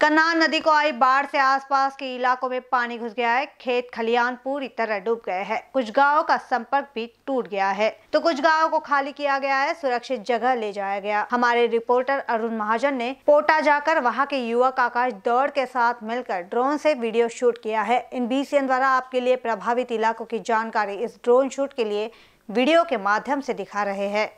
कन्नार नदी को आई बाढ़ से आसपास के इलाकों में पानी घुस गया है। खेत खलियान पूरी तरह डूब गए हैं। कुछ गाँवों का संपर्क भी टूट गया है। तो कुछ गाँवों को खाली किया गया है, सुरक्षित जगह ले जाया गया। हमारे रिपोर्टर अरुण महाजन ने पोटा जाकर वहाँ के युवक आकाश दौड़ के साथ मिलकर ड्रोन से वीडियो शूट किया है। इन बीसीएन द्वारा आपके लिए प्रभावित इलाकों की जानकारी इस ड्रोन शूट के लिए वीडियो के माध्यम से दिखा रहे हैं।